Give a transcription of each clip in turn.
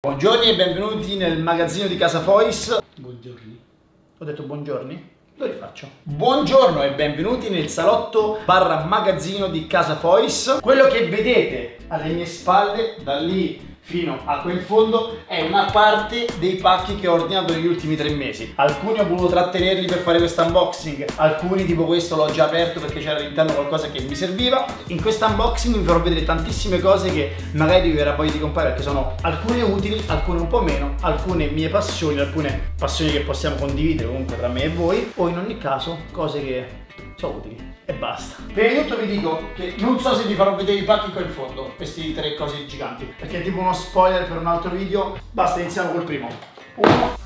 Buongiorno e benvenuti nel magazzino di Casa Fois. Buongiorno. Ho detto buongiorni? Lo rifaccio. Buongiorno e benvenuti nel salotto barra magazzino di Casa Fois. Quello che vedete alle mie spalle, da lì fino a quel fondo è una parte dei pacchi che ho ordinato negli ultimi tre mesi. Alcuni ho voluto trattenerli per fare questo unboxing, alcuni tipo questo l'ho già aperto perché c'era all'interno qualcosa che mi serviva. In questo unboxing vi farò vedere tantissime cose che magari vi verrà poi di comprare perché sono alcune utili, alcune un po' meno, alcune mie passioni, alcune passioni che possiamo condividere comunque tra me e voi o in ogni caso cose che sono utili e basta. Prima di tutto vi dico che non so se vi farò vedere i pacchi qua in fondo, questi tre cose giganti, perché è tipo uno spoiler per un altro video. Basta, iniziamo col primo. Uno,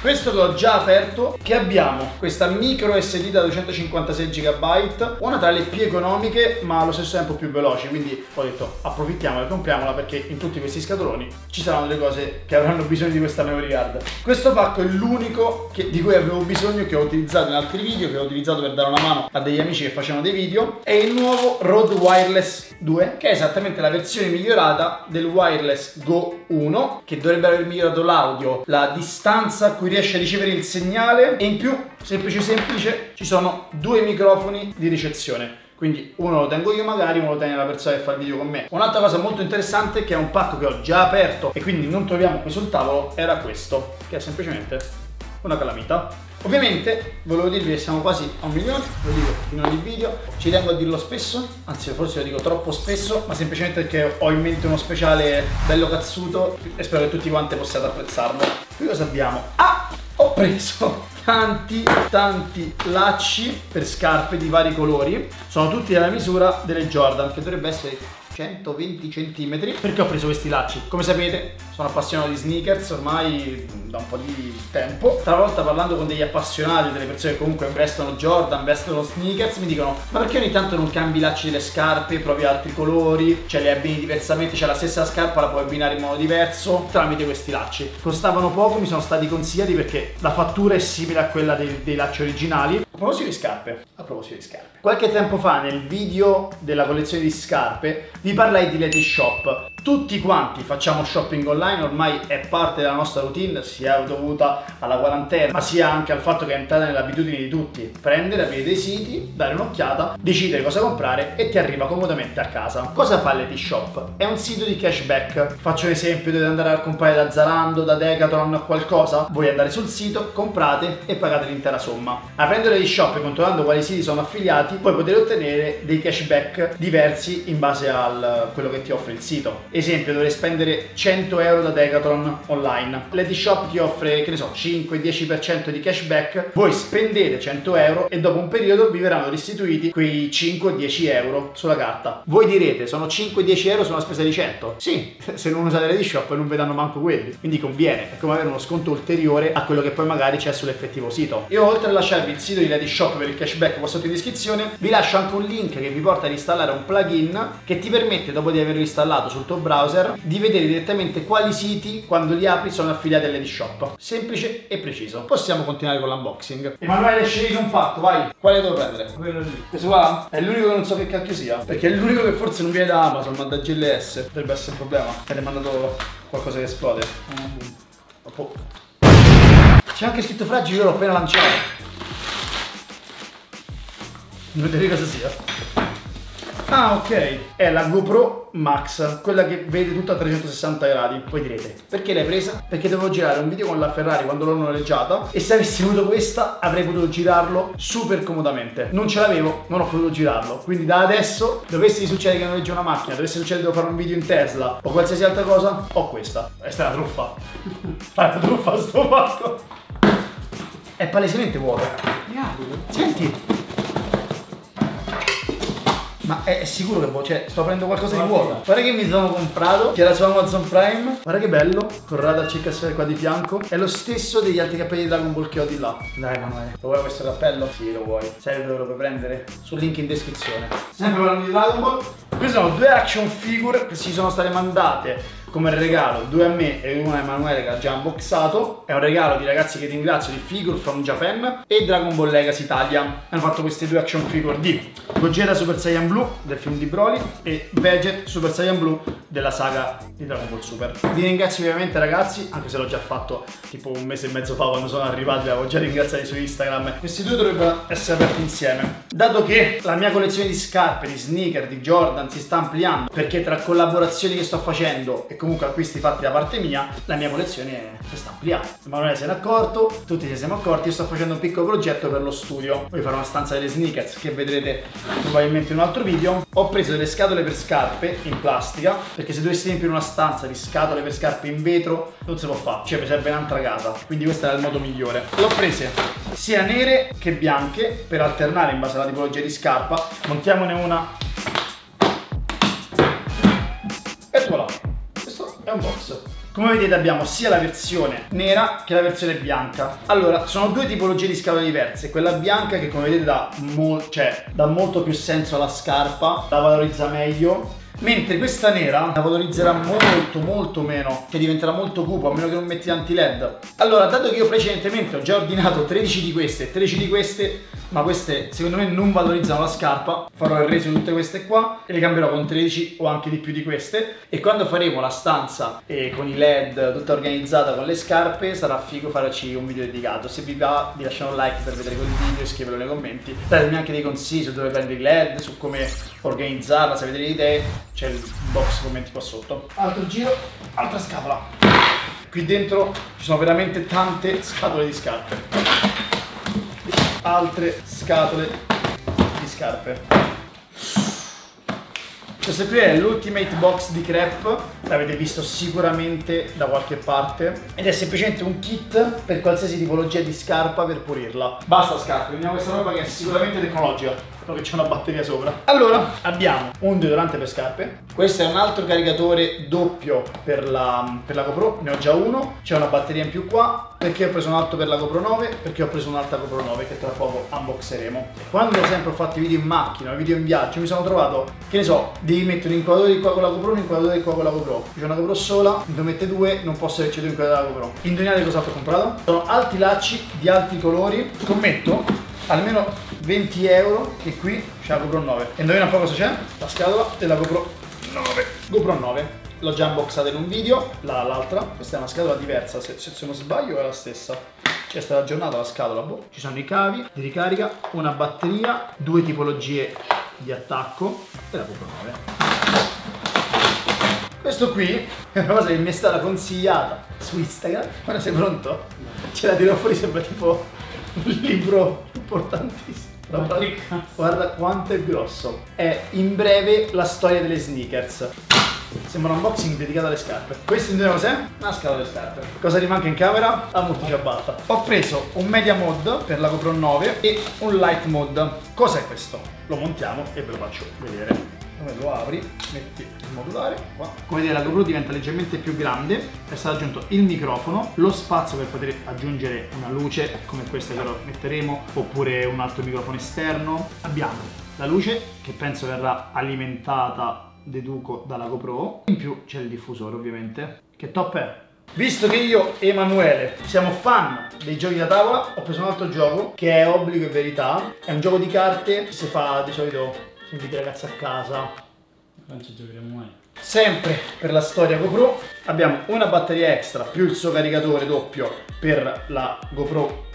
questo l'ho già aperto, che abbiamo questa micro SD da 256 GB, una tra le più economiche ma allo stesso tempo più veloci, quindi ho detto approfittiamola e compriamola perché in tutti questi scatoloni ci saranno delle cose che avranno bisogno di questa memory card. Questo pacco è l'unico di cui avevo bisogno, che ho utilizzato in altri video, che ho utilizzato per dare una mano a degli amici che facevano dei video, è il nuovo Rode Wireless 2, che è esattamente la versione migliorata del Wireless Go 1, che dovrebbe aver migliorato l'audio, la distanza a cui riesce a ricevere il segnale e in più, semplice semplice, ci sono due microfoni di ricezione. Quindi uno lo tengo io magari, uno lo tiene la persona che fa il video con me. Un'altra cosa molto interessante che è un pacco che ho già aperto e quindi non troviamo qui sul tavolo era questo, che è semplicemente una calamita. Ovviamente volevo dirvi che siamo quasi a un milione, lo dico in ogni video, ci tengo a dirlo spesso, anzi forse lo dico troppo spesso, ma semplicemente perché ho in mente uno speciale bello cazzuto e spero che tutti quanti possiate apprezzarlo. Qui cosa abbiamo? Ah! Ho preso tanti tanti lacci per scarpe di vari colori, sono tutti della misura delle Jordan, che dovrebbe essere 120 cm perché ho preso questi lacci? Come sapete sono appassionato di sneakers ormai da un po' di tempo. Talvolta parlando con degli appassionati delle persone che comunque vestono Jordan vestono sneakers mi dicono ma perché ogni tanto non cambi i lacci delle scarpe provi altri colori cioè le abbini diversamente c'è la stessa scarpa la puoi abbinare in modo diverso? Tramite questi lacci. Costavano poco mi sono stati consigliati perché la fattura è simile a quella dei, dei lacci originali proposito di scarpe a proposito di scarpe qualche tempo fa nel video della collezione di scarpe vi parlai di Lady Shop. Tutti quanti facciamo shopping online, ormai è parte della nostra routine, sia dovuta alla quarantena, ma sia anche al fatto che è entrata nell'abitudine di tutti. Prendere, aprire dei siti, dare un'occhiata, decidere cosa comprare e ti arriva comodamente a casa. Cosa fa Shop? È un sito di cashback. Faccio un esempio, dovete andare a comprare da Zalando, da Decathlon, qualcosa, voi andare sul sito, comprate e pagate l'intera somma. Aprendo Lady Shop e controllando quali siti sono affiliati, poi potete ottenere dei cashback diversi in base a quello che ti offre il sito. Esempio, dovrei spendere 100 euro da Decathlon online. Lady Shop ti offre, che ne so, 5-10% di cashback. Voi spendete 100 euro e dopo un periodo vi verranno restituiti quei 5-10 euro sulla carta. Voi direte, sono 5-10 euro su una spesa di 100? Sì, se non usate Lady Shop non vedranno manco quelli. Quindi conviene, è come avere uno sconto ulteriore a quello che poi magari c'è sull'effettivo sito. Io oltre a lasciarvi il sito di Lady Shop per il cashback qua sotto in descrizione, vi lascio anche un link che vi porta ad installare un plugin che ti permette, dopo di averlo installato sul tuo browser, di vedere direttamente quali siti, quando li apri, sono affiliati all'Edi Shop. Semplice e preciso. Possiamo continuare con l'unboxing. Emanuele, scegli un pacco, vai. Quale devo prendere? Quello lì. Questo qua? È l'unico che non so che cacchio sia. Perché è l'unico che forse non viene da Amazon, ma da GLS. Potrebbe essere un problema. Avete mandato qualcosa che esplode. C'è anche scritto fragile, io l'ho appena lanciato. Non vedete cosa sia? Ah ok, è la GoPro Max, quella che vede tutta a 360 gradi. Voi direte, perché l'hai presa? Perché dovevo girare un video con la Ferrari quando l'ho noleggiata e se avessi avuto questa avrei potuto girarlo super comodamente. Non ce l'avevo, non ho potuto girarlo. Quindi da adesso, dovessi succedere che noleggio una macchina, dovesse succedere che devo fare un video in Tesla o qualsiasi altra cosa, ho questa. Questa è una truffa. È una truffa sto fatto. È palesemente vuota. Senti. Ma è, sicuro che vuoi, cioè, sto prendendo qualcosa di vuoto. Guarda che mi sono comprato, che era su Amazon Prime. Guarda che bello, con radar CKSR qua di fianco. È lo stesso degli altri cappelli di Dragon Ball che ho di là. Dai Emanuele, lo vuoi questo cappello? Sì, lo vuoi. Sai dove lo puoi prendere? Sul link in descrizione. Sempre parlando di Dragon Ball. Queste sono due action figure che si sono state mandate come regalo due a me e uno a Emanuele che ha già unboxato. È un regalo di ragazzi che ringrazio di Figure from Japan e Dragon Ball Legacy Italia. Hanno fatto queste due action figure di Gogeta Super Saiyan Blue del film di Broly e Veget Super Saiyan Blue della saga di Dragon Ball Super. Vi ringrazio ovviamente ragazzi, anche se l'ho già fatto tipo un mese e mezzo fa quando sono arrivati, li avevo già ringraziati su Instagram. Questi due dovrebbero essere aperti insieme. Dato che la mia collezione di scarpe, di sneaker, di Jordan si sta ampliando, perché tra collaborazioni che sto facendo e comunque acquisti fatti da parte mia, la mia collezione si sta ampliando. Emanuele se n'è accorto, tutti ci siamo accorti, io sto facendo un piccolo progetto per lo studio. Voglio fare una stanza delle sneakers che vedrete probabilmente in un altro video. Ho preso delle scatole per scarpe in plastica, perché se dovessi riempire una stanza di scatole per scarpe in vetro non si può fare, cioè mi serve un'altra casa, quindi questo era il modo migliore. L'ho prese sia nere che bianche per alternare in base alla tipologia di scarpa. Montiamone una. Come vedete abbiamo sia la versione nera che la versione bianca. Allora, sono due tipologie di scatole diverse. Quella bianca che come vedete dà, mo cioè, dà molto più senso alla scarpa, la valorizza meglio Mentre questa nera la valorizzerà molto molto meno, che diventerà molto cupo a meno che non metti anti led. Allora, dato che io precedentemente ho già ordinato 13 di queste e 13 di queste, ma queste secondo me non valorizzano la scarpa, farò il reso di tutte queste qua e le cambierò con 13 o anche di più di queste. E quando faremo la stanza eh, con i led tutta organizzata con le scarpe, sarà figo farci un video dedicato. Se vi va vi lasciamo un like per vedere quel video e scriverlo nei commenti. Datemi anche dei consigli su dove prendere i led, su come organizzarla, se avete delle idee c'è il box commenti qua sotto. Altro giro, altra scatola. Qui dentro ci sono veramente tante scatole di scarpe. Altre scatole di scarpe. Questo qui è l'Ultimate Box di Crepe, l'avete visto sicuramente da qualche parte ed è semplicemente un kit per qualsiasi tipologia di scarpa per pulirla. Basta scarpe, prendiamo questa roba che è sicuramente tecnologica che c'è una batteria sopra. Allora, abbiamo un deodorante per scarpe. Questo è un altro caricatore doppio per la, per la GoPro, ne ho già uno. C'è una batteria in più qua. Perché ho preso un altro per la GoPro 9? Perché ho preso un'altra GoPro 9 che tra poco unboxeremo. Quando sempre ho fatto i video in macchina, i video in viaggio, mi sono trovato, che ne so, devi mettere un inquadratore di qua con la GoPro, un inquadratore di qua con la GoPro. C'è una GoPro sola, ne mettere due, non posso averci due inquadratori della GoPro. Indovinate cosa ho comprato? Sono alti lacci di altri colori. Scommetto almeno 20 euro che qui c'è la GoPro 9 e indovina un po' cosa c'è? la scatola della GoPro 9 GoPro 9 l'ho già unboxata in un video l'altra questa è una scatola diversa se, se, non sbaglio è la stessa è stata aggiornata la scatola boh. ci sono i cavi di ricarica una batteria due tipologie di attacco e la GoPro 9 questo qui è una cosa che mi è stata consigliata su Instagram. Guarda, sei pronto? Ce la tiro fuori, sembra tipo un libro importantissimo. Guarda, guarda quanto è grosso. È in breve la storia delle sneakers. Sembra un unboxing dedicato alle scarpe. Questo indovina cos'è? Una scatola delle scarpe. Cosa rimane in camera? La multiciabatta. Ho preso un media mod per la GoPro 9 e un light mod. Cos'è questo? Lo montiamo e ve lo faccio vedere come lo apri, metti il modulare qua. Come vedete la GoPro diventa leggermente più grande, è stato aggiunto il microfono, lo spazio per poter aggiungere una luce come questa che lo metteremo, oppure un altro microfono esterno. Abbiamo la luce che penso verrà alimentata, deduco, dalla GoPro. In più c'è il diffusore ovviamente. Che top è? Visto che io e Emanuele siamo fan dei giochi da tavola, ho preso un altro gioco che è Obbligo e Verità. È un gioco di carte, si fa di solito si invita i ragazzi a casa. Non ci giocheremo mai. Sempre per la storia GoPro abbiamo una batteria extra più il suo caricatore doppio per la GoPro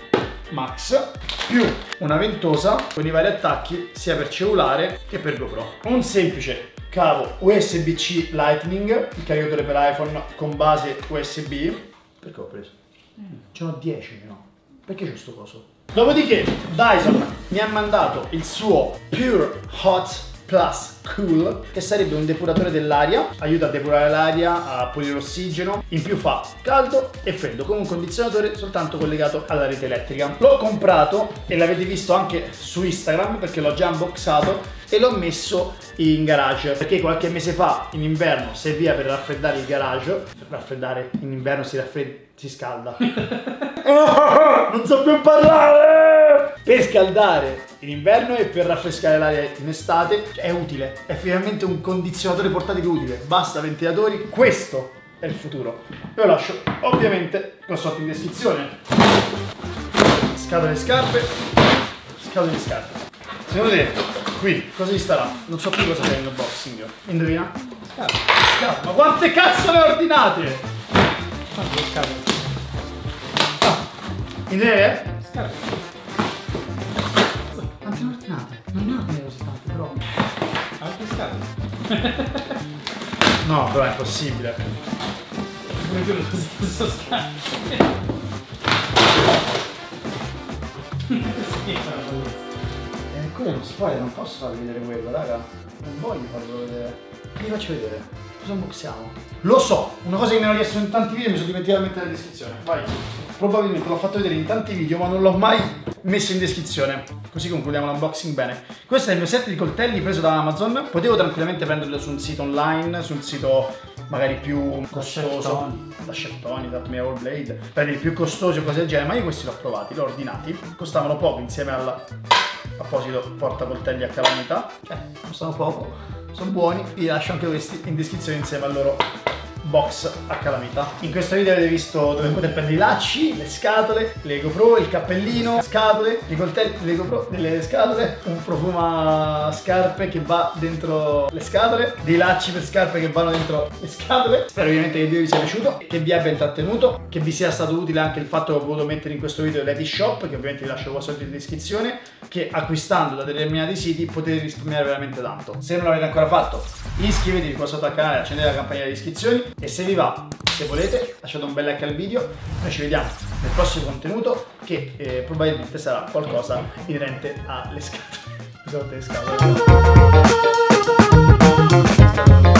Max più una ventosa con i vari attacchi sia per cellulare che per GoPro. Un semplice cavo USB-C Lightning, il caricatore per iPhone con base USB. Perché ho preso? Mm. Ce n'ho 10, no? Perché c'è questo coso? Dopodiché Dyson mi ha mandato il suo Pure Hot Plus Cool che sarebbe un depuratore dell'aria aiuta a depurare l'aria a pulire l'ossigeno in più fa caldo e freddo come un condizionatore soltanto collegato alla rete elettrica. L'ho comprato e l'avete visto anche su Instagram perché l'ho già unboxato e l'ho messo in garage. Perché qualche mese fa in inverno serviva per raffreddare il garage. Raffreddare in inverno si raffredda si scalda. Non so più parlare per scaldare in inverno e per raffrescare l'aria in estate è utile è finalmente un condizionatore portatile utile basta ventilatori questo è il futuro. Ve lo lascio ovviamente qua sotto in descrizione. Scatole scarpe, scatole scarpe. Secondo te, qui, cosa ci starà? Non so più cosa c'è nell'unboxing. Indovina? Scarpe. Scarpe. Ma quante cazzo le ho ordinate? Quante scarpe? Idee? Scarpe. No, però è impossibile. Come quello così sono scarpe. Eh, quello è uno spoiler, non posso farvi vedere quello, raga. Non voglio farvelo vedere. Vi faccio vedere. Cosa unboxiamo? Lo so, una cosa che mi hanno chiesto in tanti video mi sono dimenticato di mettere in descrizione. Vai. Probabilmente l'ho fatto vedere in tanti video, ma non l'ho mai messo in descrizione. Così concludiamo l'unboxing bene. Questo è il mio set di coltelli preso da Amazon. Potevo tranquillamente prenderlo su un sito online, su un sito magari più costoso. Da Chef Tony, da Tommy Blade. Prendere più costosi o cose del genere, ma io questi li ho provati, li ho ordinati. Costavano poco insieme al apposito portacoltelli a calamità. Cioè, costano poco, sono buoni. Vi lascio anche questi in descrizione insieme al loro box a calamità. In questo video avete visto dove potete prendere i lacci, le scatole, le GoPro, il cappellino, scatole, i coltelli, le GoPro, delle scatole, un profuma scarpe che va dentro le scatole, dei lacci per scarpe che vanno dentro le scatole. Spero ovviamente che il video vi sia piaciuto, che vi abbia intrattenuto, che vi sia stato utile anche il fatto che ho voluto mettere in questo video l'Eti-Shop, che ovviamente vi lascio qua sotto in descrizione, che acquistando da determinati siti potete risparmiare veramente tanto. Se non l'avete ancora fatto, iscrivetevi qua sotto al canale, accendete la campanella di iscrizioni e se vi va, se volete, lasciate un bel like al video. Noi ci vediamo nel prossimo contenuto che eh, probabilmente sarà qualcosa inerente alle scatole. Scusate, le scatole.